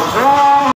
어?